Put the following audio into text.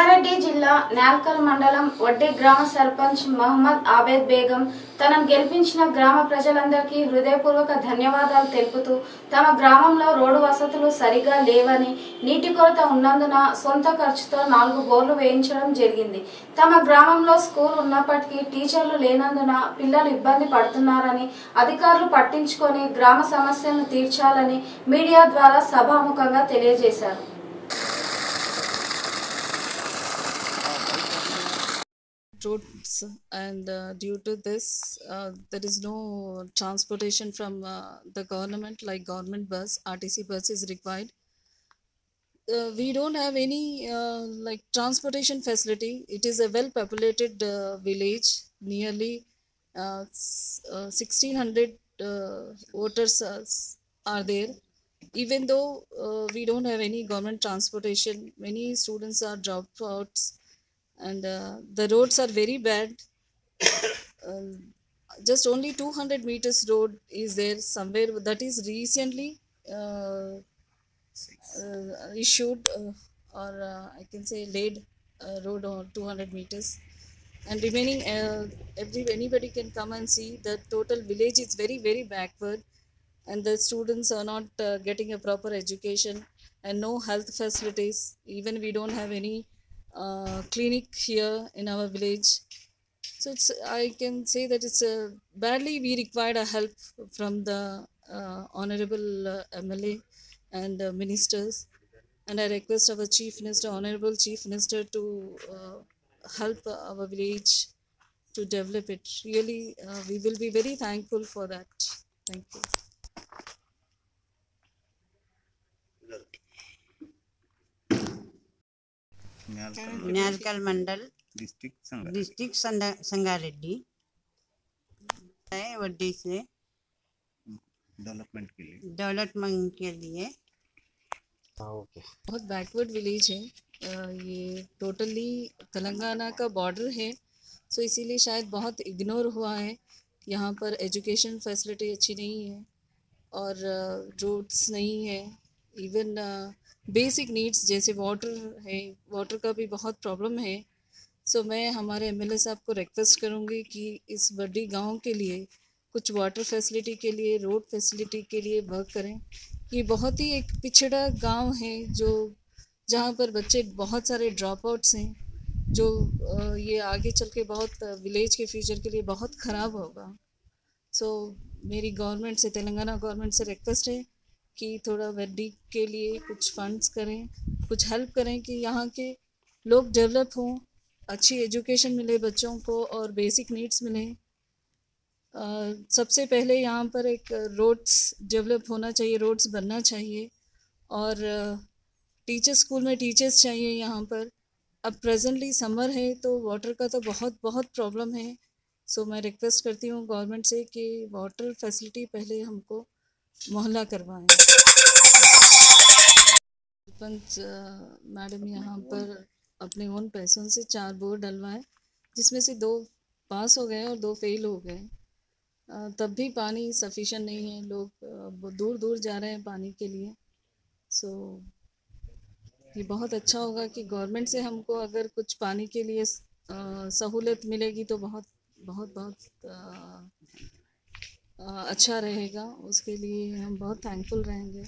జిల్లా నాల్కల్ మండలం వడ్డీ గ్రామ సర్పంచ్ మహమ్మద్ ఆబేద్ బేగం తనను గెలిపించిన గ్రామ ప్రజలందరికీ హృదయపూర్వక ధన్యవాదాలు తెలుపుతూ తమ గ్రామంలో రోడ్డు వసతులు సరిగా లేవని నీటి కొరత ఉన్నందున సొంత ఖర్చుతో నాలుగు బోర్లు వేయించడం జరిగింది. తమ గ్రామంలో స్కూల్ ఉన్నప్పటికీ టీచర్లు లేనందున పిల్లలు ఇబ్బంది పడుతున్నారని అధికారులు పట్టించుకొని గ్రామ సమస్యలను తీర్చాలని మీడియా ద్వారా సభాముఖంగా తెలియజేశారు. Roads and uh, due to this uh, there is no transportation from uh, the government like government bus rtc bus is required. Uh, we don't have any uh, like transportation facility. It is a well populated uh, village nearly uh, uh, 1600 uh, voters are there. Even though we don't have any government transportation many students are dropouts and uh, the roads are very bad. Um, just only 200 meters road is there somewhere. That is recently uh, uh, issued uh, or uh, i can say laid uh, road on 200 meters. And remaining every anybody can come and see. The total village is very very backward. And the students are not getting a proper education. And no health facilities. Even we don't have any uh, clinic here in our village. So it's i can say that it's uh, badly we required a help from the uh, honorable uh, mla and uh, ministers. And i request our chief minister honorable chief minister to uh, help our village to develop it. Really uh, we will be very thankful for that. Thank you Nyalkal mandal district district Sangareddy. है वड्डी से। Development के लिए। Development के लिए। बहुत backward village है। ये टोटली तेलंगाना का बॉर्डर है। सो इसीलिए शायद बहुत इग्नोर हुआ है। यहाँ पर एजुकेशन फैसिलिटी अच्छी नहीं है। और रोड्स नहीं है। इवन बेसिक नीड्स जैसे वाटर है वाटर का भी बहुत प्रॉब्लम है। सो so, मैं हमारे एमएलए साहब को रिक्वेस्ट करूँगी कि इस बड़ी गाँव के लिए कुछ वाटर फैसिलिटी के लिए रोड फैसिलिटी के लिए वर्क करें। ये बहुत ही एक पिछड़ा गाँव है जो जहाँ पर बच्चे बहुत सारे ड्रॉप आउट्स हैं जो ये आगे चल के बहुत विलेज के फ्यूचर के लिए बहुत ख़राब होगा। सो so, मेरी गवर्नमेंट से तेलंगाना गवर्नमेंट से रिक्वेस्ट है कि थोड़ा वेडी के लिए कुछ फंड्स करें, कुछ हेल्प करें कि यहाँ के लोग डेवलप हों, अच्छी एजुकेशन मिले बच्चों को और बेसिक नीड्स मिलें। सबसे पहले यहाँ पर एक रोड्स डेवलप होना चाहिए रोड्स बनना चाहिए और टीचर्स स्कूल में टीचर्स चाहिए यहाँ पर। अब प्रेजेंटली समर है तो वाटर का तो बहुत बहुत प्रॉब्लम है। सो मैं रिक्वेस्ट करती हूँ गवर्नमेंट से कि वाटर फैसिलिटी पहले हमको मोहल्ला करवाएँ। सरपंच मैडम यहाँ पर अपने ओन पैसों से चार बोर डलवाए जिसमें से दो पास हो गए और दो फेल हो गए। तब भी पानी सफिशेंट नहीं है लोग दूर दूर जा रहे हैं पानी के लिए। सो ये बहुत अच्छा होगा कि गवर्नमेंट से हमको अगर कुछ पानी के लिए सहूलत मिलेगी तो बहुत बहुत बहुत अ, अच्छा रहेगा उसके लिए हम बहुत थैंकफुल रहेंगे।